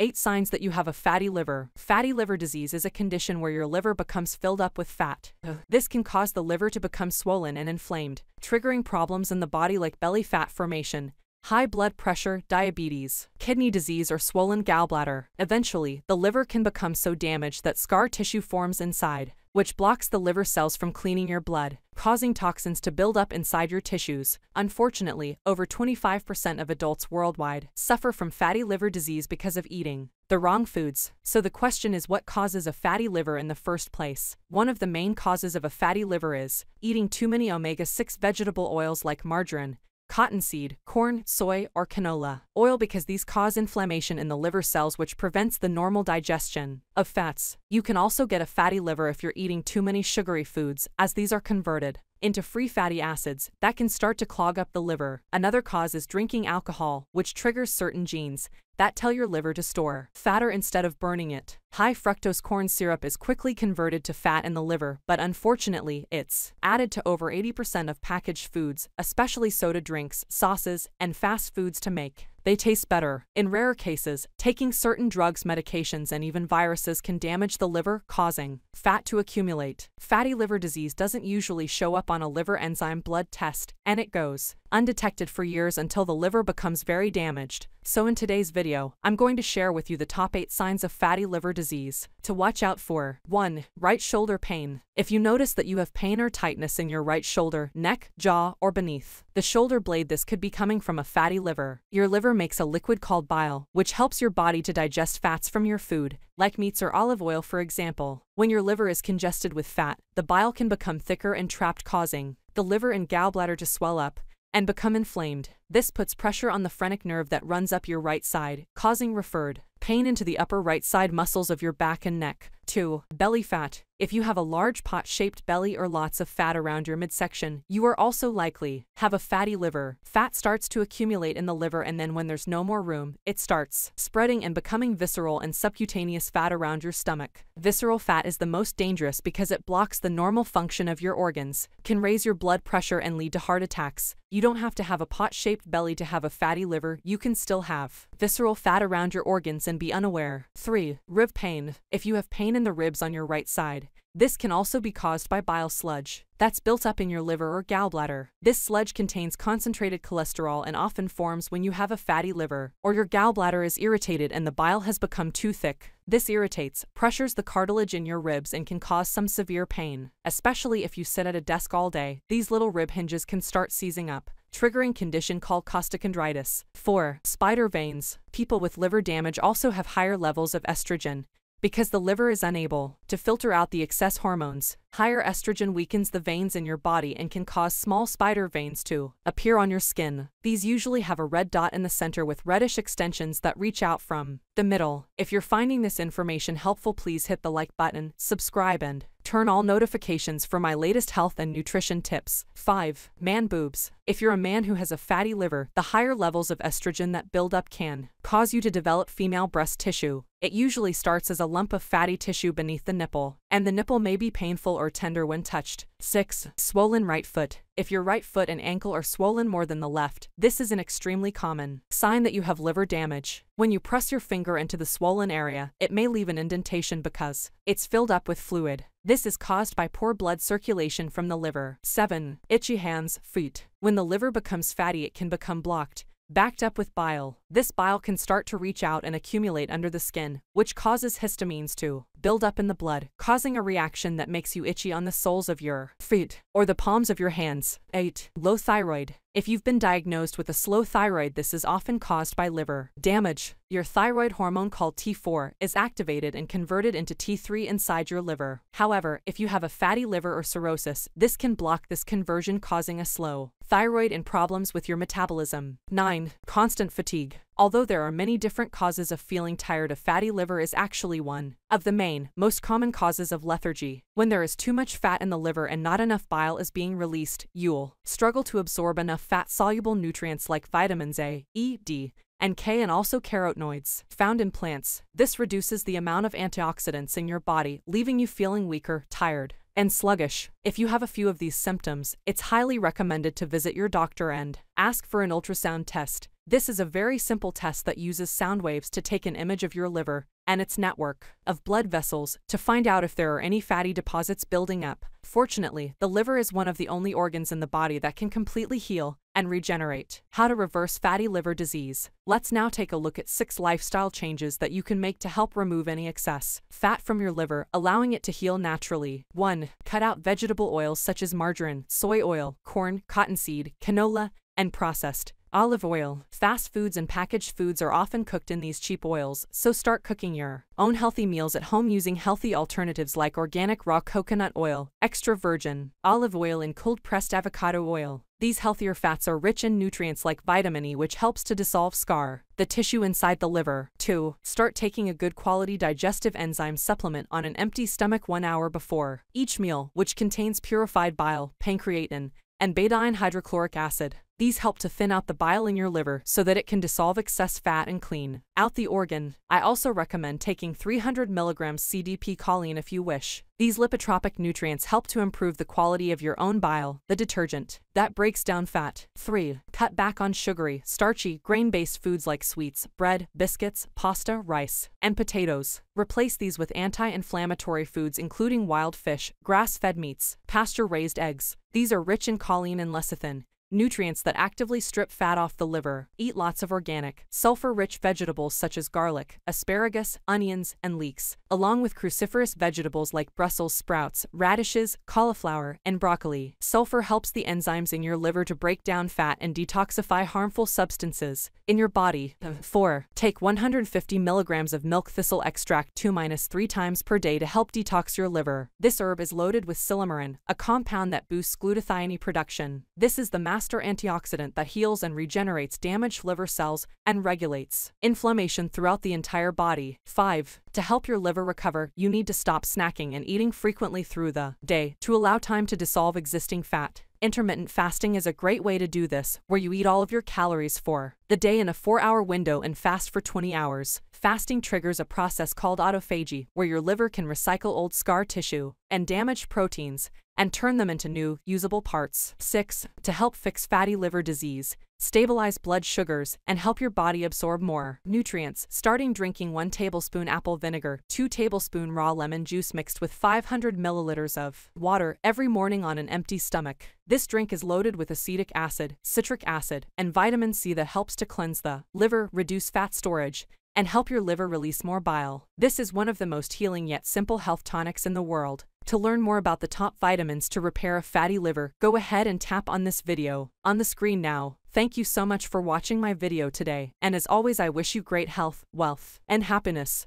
8 signs that you have a fatty liver. Fatty liver disease is a condition where your liver becomes filled up with fat. This can cause the liver to become swollen and inflamed, triggering problems in the body like belly fat formation, high blood pressure, diabetes, kidney disease, or swollen gallbladder. Eventually, the liver can become so damaged that scar tissue forms inside, which blocks the liver cells from cleaning your blood, causing toxins to build up inside your tissues. Unfortunately, over 25% of adults worldwide suffer from fatty liver disease because of eating the wrong foods. So the question is what causes a fatty liver in the first place? One of the main causes of a fatty liver is eating too many omega-6 vegetable oils like margarine, cottonseed, corn, soy, or canola. Oil because these cause inflammation in the liver cells which prevents the normal digestion of fats. You can also get a fatty liver if you're eating too many sugary foods, as these are converted into free fatty acids that can start to clog up the liver. Another cause is drinking alcohol, which triggers certain genes that tell your liver to store fatter instead of burning it. High fructose corn syrup is quickly converted to fat in the liver, but unfortunately, it's added to over 80% of packaged foods, especially soda drinks, sauces, and fast foods to make. They taste better. In rare cases, taking certain drugs, medications, and even viruses can damage the liver, causing fat to accumulate. Fatty liver disease doesn't usually show up on a liver enzyme blood test, and it goes undetected for years until the liver becomes very damaged. So in today's video, I'm going to share with you the top 8 signs of fatty liver disease to watch out for. 1. Right shoulder pain. If you notice that you have pain or tightness in your right shoulder, neck, jaw, or beneath the shoulder blade this could be coming from a fatty liver. Your liver makes a liquid called bile, which helps your body to digest fats from your food, like meats or olive oil for example. When your liver is congested with fat, the bile can become thicker and trapped causing the liver and gallbladder to swell up, and become inflamed. This puts pressure on the phrenic nerve that runs up your right side, causing referred pain into the upper right side muscles of your back and neck. 2. Belly fat. If you have a large pot-shaped belly or lots of fat around your midsection, you are also likely have a fatty liver. Fat starts to accumulate in the liver and then when there's no more room, it starts spreading and becoming visceral and subcutaneous fat around your stomach. Visceral fat is the most dangerous because it blocks the normal function of your organs, can raise your blood pressure and lead to heart attacks. You don't have to have a pot-shaped belly to have a fatty liver, you can still have visceral fat around your organs and be unaware. 3. Rib pain. If you have pain in the ribs on your right side, this can also be caused by bile sludge that's built up in your liver or gallbladder. This sludge contains concentrated cholesterol and often forms when you have a fatty liver, or your gallbladder is irritated and the bile has become too thick. This irritates, pressures the cartilage in your ribs and can cause some severe pain, especially if you sit at a desk all day. These little rib hinges can start seizing up, triggering condition called costochondritis. 4. Spider veins. People with liver damage also have higher levels of estrogen, because the liver is unable to filter out the excess hormones, higher estrogen weakens the veins in your body and can cause small spider veins to appear on your skin. These usually have a red dot in the center with reddish extensions that reach out from the middle. If you're finding this information helpful, please hit the like button, subscribe, and turn all notifications for my latest health and nutrition tips. 5. Man boobs. If you're a man who has a fatty liver, the higher levels of estrogen that build up can cause you to develop female breast tissue. It usually starts as a lump of fatty tissue beneath the nipple, and the nipple may be painful or tender when touched. 6. Swollen right foot. If your right foot and ankle are swollen more than the left, this is an extremely common sign that you have liver damage. When you press your finger into the swollen area, it may leave an indentation because it's filled up with fluid. This is caused by poor blood circulation from the liver. 7. Itchy hands, feet. When the liver becomes fatty it can become blocked, backed up with bile. This bile can start to reach out and accumulate under the skin, which causes histamines to build up in the blood, causing a reaction that makes you itchy on the soles of your feet or the palms of your hands. 8. Low thyroid. If you've been diagnosed with a slow thyroid, this is often caused by liver damage. Your thyroid hormone called T4 is activated and converted into T3 inside your liver. However, if you have a fatty liver or cirrhosis, this can block this conversion causing a slow thyroid and problems with your metabolism. 9. Constant fatigue. Although there are many different causes of feeling tired, a fatty liver is actually one of the main, most common causes of lethargy. When there is too much fat in the liver and not enough bile is being released, you'll struggle to absorb enough fat-soluble nutrients like vitamins A, E, D, and K and also carotenoids found in plants. This reduces the amount of antioxidants in your body, leaving you feeling weaker, tired, and sluggish. If you have a few of these symptoms, it's highly recommended to visit your doctor and ask for an ultrasound test. This is a very simple test that uses sound waves to take an image of your liver and its network of blood vessels to find out if there are any fatty deposits building up. Fortunately, the liver is one of the only organs in the body that can completely heal and regenerate. How to reverse fatty liver disease. Let's now take a look at six lifestyle changes that you can make to help remove any excess fat from your liver, allowing it to heal naturally. 1. Cut out vegetable oils such as margarine, soy oil, corn, cottonseed, canola, and processed Olive oil. Fast foods and packaged foods are often cooked in these cheap oils, so start cooking your own healthy meals at home using healthy alternatives like organic raw coconut oil, extra virgin olive oil, and cold pressed avocado oil. These healthier fats are rich in nutrients like vitamin E, which helps to dissolve scar, the tissue inside the liver. 2. Start taking a good quality digestive enzyme supplement on an empty stomach one hour before each meal, which contains purified bile, pancreatin, and betaine hydrochloric acid. These help to thin out the bile in your liver so that it can dissolve excess fat and clean out the organ. I also recommend taking 300 mg CDP choline if you wish. These lipotropic nutrients help to improve the quality of your own bile, the detergent, that breaks down fat. 3. Cut back on sugary, starchy, grain-based foods like sweets, bread, biscuits, pasta, rice, and potatoes. Replace these with anti-inflammatory foods including wild fish, grass-fed meats, pasture-raised eggs. These are rich in choline and lecithin, nutrients that actively strip fat off the liver. Eat lots of organic, sulfur-rich vegetables such as garlic, asparagus, onions, and leeks, along with cruciferous vegetables like Brussels sprouts, radishes, cauliflower, and broccoli. Sulfur helps the enzymes in your liver to break down fat and detoxify harmful substances in your body. 4. Take 150 milligrams of milk thistle extract 2-3 times per day to help detox your liver. This herb is loaded with silymarin, a compound that boosts glutathione production. This is the master antioxidant that heals and regenerates damaged liver cells and regulates inflammation throughout the entire body. 5. To help your liver recover, you need to stop snacking and eating frequently through the day to allow time to dissolve existing fat. Intermittent fasting is a great way to do this, where you eat all of your calories for the day in a 4-hour window and fast for 20 hours. Fasting triggers a process called autophagy, where your liver can recycle old scar tissue and damaged proteins and turn them into new, usable parts. 6. To help fix fatty liver disease, stabilize blood sugars, and help your body absorb more nutrients, starting drinking 1 tablespoon apple vinegar, 2 tablespoon raw lemon juice mixed with 500 milliliters of water every morning on an empty stomach. This drink is loaded with acetic acid, citric acid, and vitamin C that helps to cleanse the liver, reduce fat storage, and help your liver release more bile. This is one of the most healing yet simple health tonics in the world. To learn more about the top vitamins to repair a fatty liver, go ahead and tap on this video on the screen now. Thank you so much for watching my video today, and as always I wish you great health, wealth, and happiness.